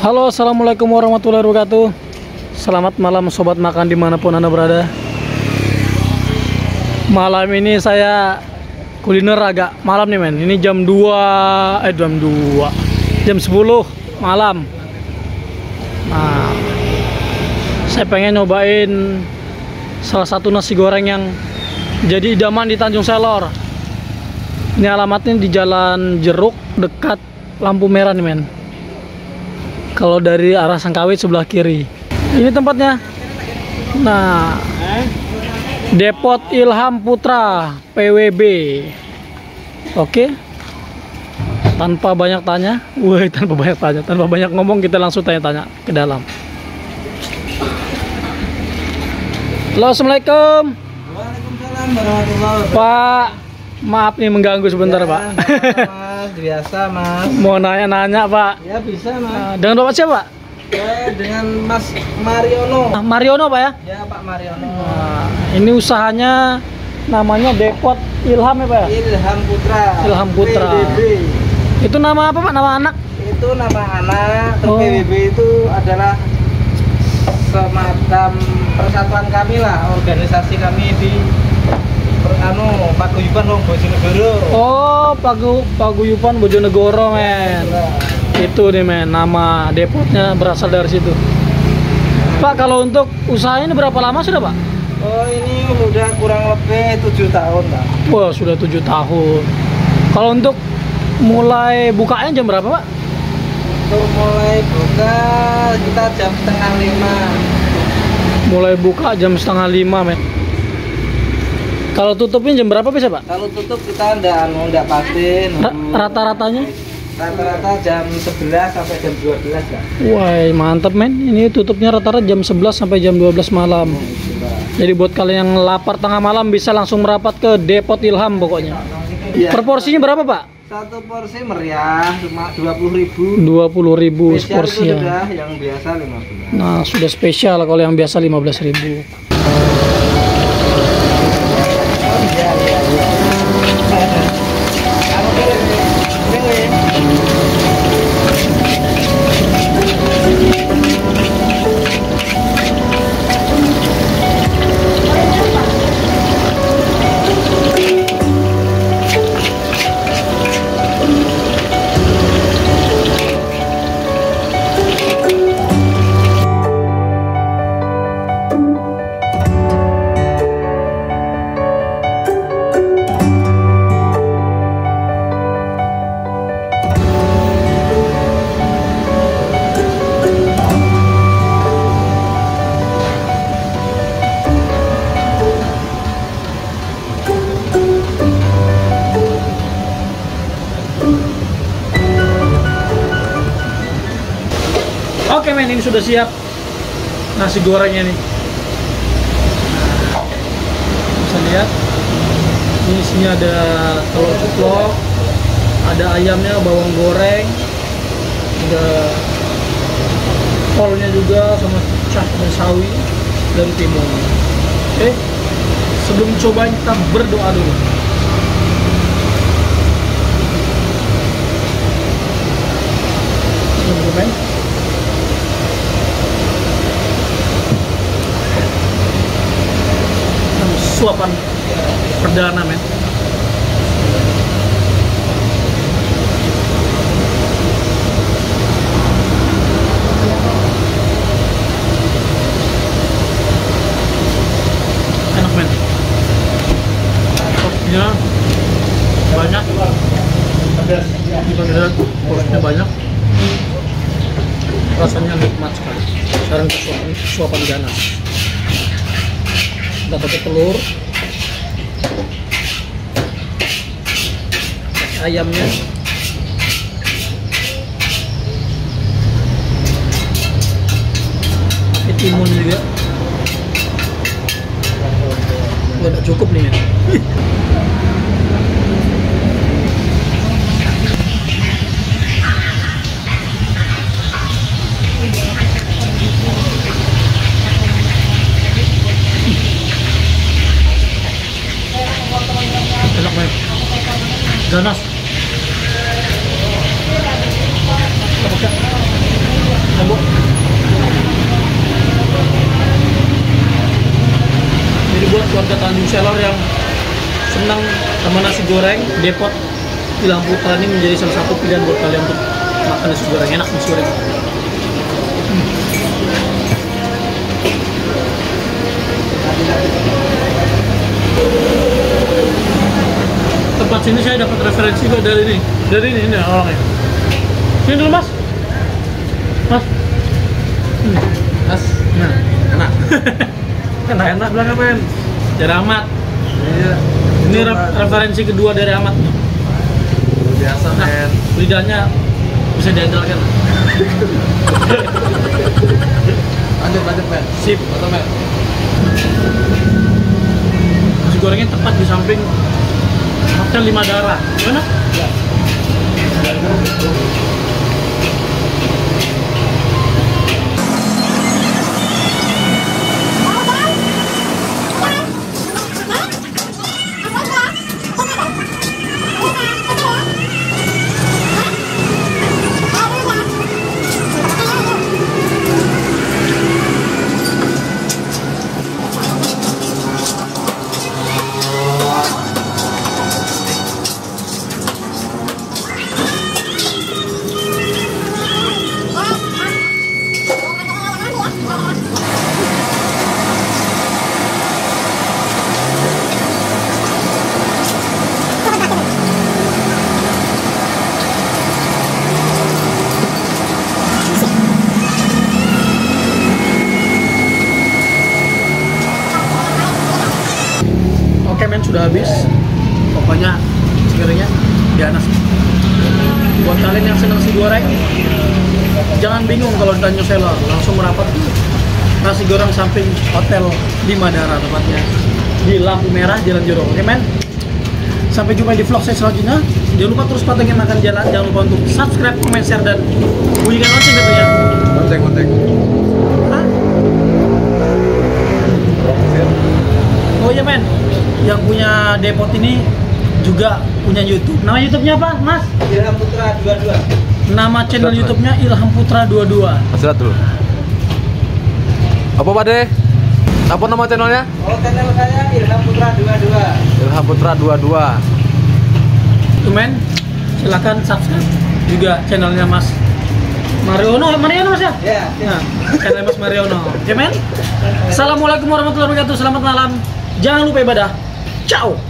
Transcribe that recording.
Halo, assalamualaikum warahmatullahi wabarakatuh. Selamat malam, sobat makan di mana pun anda berada. Malam ini saya kuliner agak malam nih men. Ini jam 2 eh jam 2 jam 10 malam. Nah, saya pengen nyobain salah satu nasi goreng yang jadi idaman di Tanjung Selor. Ini alamatnya di Jalan Jeruk dekat lampu merah nih men. Kalau dari arah Sangkawit sebelah kiri. Ini tempatnya. Nah, Depot Ilham Putra PWB. Oke. Tanpa banyak tanya, woi tanpa banyak tanya, tanpa banyak ngomong kita langsung tanya-tanya ke dalam. Halo, assalamualaikum. Waalaikumsalam warahmatullahi Pak, maaf nih mengganggu sebentar, Ya, Pak. Mas, biasa mas. Mau nanya-nanya, Pak. Ya bisa mas. Nah, dengan Bapak siapa, Pak? Ya, dengan Mas Mariono. Ah, Mariono, Pak ya? Ya Pak Mariono. Nah, ini usahanya namanya Depot Ilham ya, Pak? ya? Ilham Putra. Ilham Putra. PBB. Itu nama apa, Pak? Nama anak? Itu nama anak. Oh. PBB itu adalah semacam persatuan kami lah, organisasi kami di per, anu Wong Bojonegoro. Oh, Pagu Paguyuban Bojonegoro, men. Itu nih, men. Nama depotnya berasal dari situ. Pak, kalau untuk usaha ini berapa lama sudah, Pak? Oh ini udah kurang lebih tujuh tahun lah. Wah, sudah tujuh tahun. Kalau untuk mulai bukanya jam berapa, Pak? Untuk mulai buka kita jam setengah lima. Mulai buka jam setengah lima, men. Kalau tutupnya jam berapa bisa, Pak? Kalau tutup kita ndak anu ndak pasti. Rata-ratanya? Rata-rata jam 11 sampai jam 12 lah. Wah, mantep men. Ini tutupnya rata-rata jam 11 sampai jam 12 malam. Jadi buat kalian yang lapar tengah malam bisa langsung merapat ke Depot Ilham pokoknya. Iya. Per porsinya berapa, Pak? Satu porsi meriah cuma 20.000 ribu. 20.000 Spesial itu porsinya. sudah yang biasa 15. Nah, sudah spesial kalau yang biasa 15.000. Iya, Men, ini sudah siap nasi gorengnya nih. Bisa lihat. Ini isinya ada telur ceplok, ada ayamnya, bawang goreng, ada kolnya juga sama cah dan sawi dan timun. Oke, sebelum cobain kita berdoa dulu. Tunggu, men. Suapan perdana men. Enak men. Porsinya banyak. Kita porsinya banyak. Rasanya nikmat sekali. Sekarang suapan, suapan ganas kita pakai telur. Ayamnya. Pakai timun juga. Udah cukup nih. ya ganas jadi buat keluarga Tanjung Selor yang senang sama nasi goreng Depot di Lampu ini menjadi salah satu pilihan buat kalian untuk makan nasi goreng enak nasi goreng. Sini saya dapat referensi kok dari ini dari ini ini orangnya sini dulu mas mas Hmm, Mas, nah enak. enak enak bilang apa men? dari Ahmad Iya. ini re- referensi kedua dari Ahmad nih biasa nah men. lidahnya bisa diandalkan Lanjut lanjut men. sip Foto men. nasi gorengnya tepat di samping hotel lima darah. Mana Oke sudah habis. Pokoknya segerinya Dianas. Buat kalian yang senang nasi goreng, jangan bingung kalau di Tanjung Selor, langsung merapat di nasi goreng samping hotel di Madara tempatnya di lampu merah Jalan Joro. Oke men. Sampai jumpa di vlog saya selanjutnya. Jangan lupa terus pantengin makan jalan. Jangan lupa untuk subscribe, comment, share, dan bunyikan lonceng tentunya. Kontek kontek. Hah? Oh iya men, yang punya depot ini juga punya YouTube. Nama YouTube-nya apa, Mas? Ilham Putra dua-dua. Nama channel Mas. YouTube-nya Ilham Putra 22. Mas dulu. Apa Pak De? Apa nama channelnya? Oh channel saya Ilham Putra dua-dua. Ilham Putra 22. Tuh men, silakan subscribe juga channelnya Mas Mariono, Mariono Mas ya? Ya. Nah, channel Mas Mariono. Oke men? Assalamualaikum warahmatullahi wabarakatuh. Selamat malam. Jangan lupa ibadah. Chao.